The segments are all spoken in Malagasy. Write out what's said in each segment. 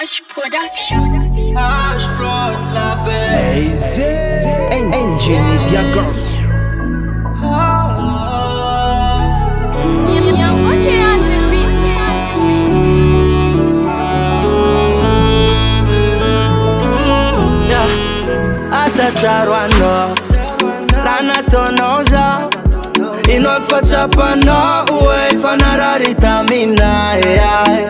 Hash Production. Hash brought la base. Engine Media Guns. Sarwano lana tonoza inokfa chapana uefanararitamina yeah.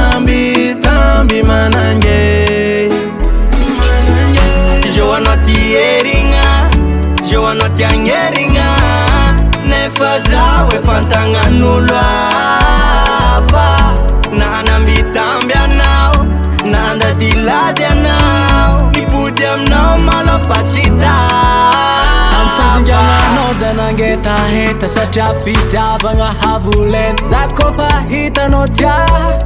aza e fantagnan'olo afa nahanambitamby anao nandadilady anao mipoty aminao malafatsyta amfazanganitsinao za nangeta heta satria fitiavagna havolena za kofa hitanao tia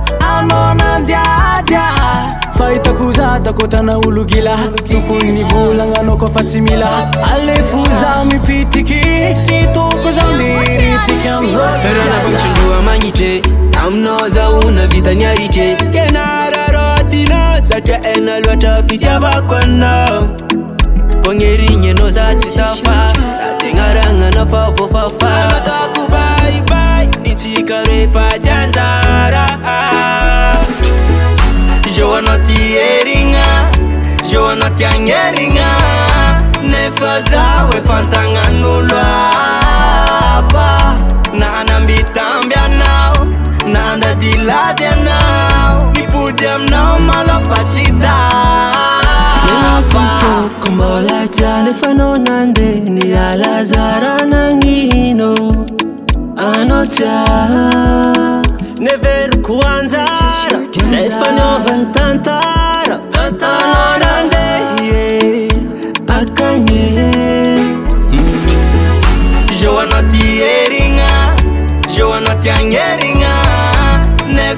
fahitako za dakotanaolo gila tokony volagnanao kofa tsy mila aleoza mipitiky tytokzaikrahnaooamanitre aminao zao navitaniaritre tenararô tina satria enaloatra fitiavako ainao ko gnyrigny anao za tsy tafa sate naragnanafavofafatako natyagnerigna nefa za hoefantanan'olo afa na anambitamby anao na andadilady anao mipody aminao malafatsitakifoko maolaijanefa nao nande ny alazaranagnino anaosa neveroko anjarafaniovany tantara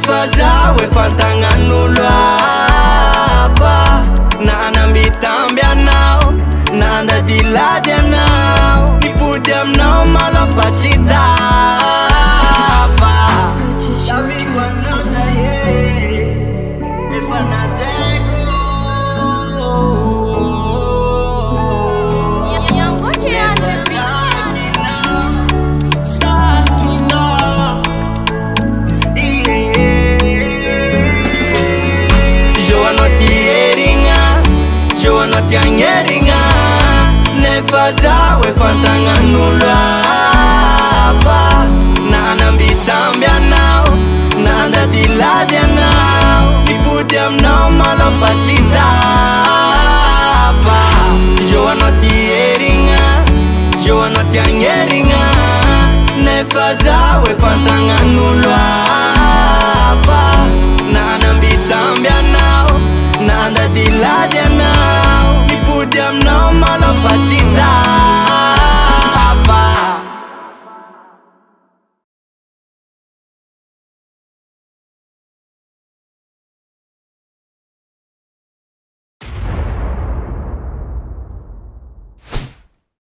fa zao hoefantagnan'olo afa na namitamby anao na ndadilady anao nipody aminao malafatsydava tagnerigna nefa za efantanan'oloafa nanambitamby anao nandadylady anao mipoty aminao malafasitafa zeo anao ti erigna zeo anao tiagnerigna nefa za efantanan'olo